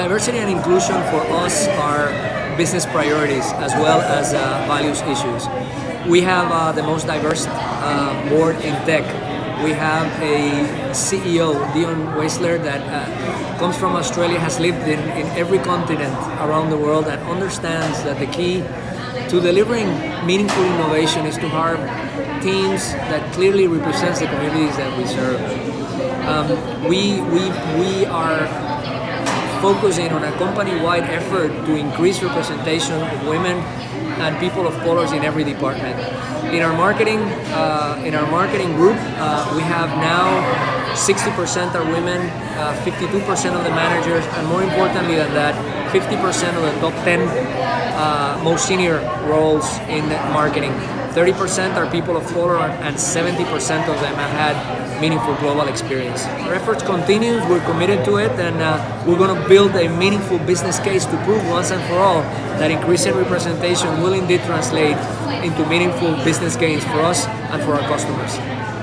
diversity and inclusion for us are business priorities as well as uh, values issues. We have uh, the most diverse uh, board in tech. We have a CEO, Dion Weisler, that uh, comes from Australia, has lived in, in every continent around the world, and understands that the key to delivering meaningful innovation is to have teams that clearly represents the communities that we serve. Um, we, we, we are focusing on a company-wide effort to increase representation of women and people of colors in every department. In our marketing, uh, in our marketing group, uh, we have now 60% are women, 52% uh, of the managers, and more importantly than that, 50% of the top 10 uh, most senior roles in marketing. 30% are people of color and 70% of them have had meaningful global experience. Our efforts continue, we're committed to it, and uh, we're going to build a meaningful business case to prove once and for all that increasing representation will indeed translate into meaningful business gains for us and for our customers.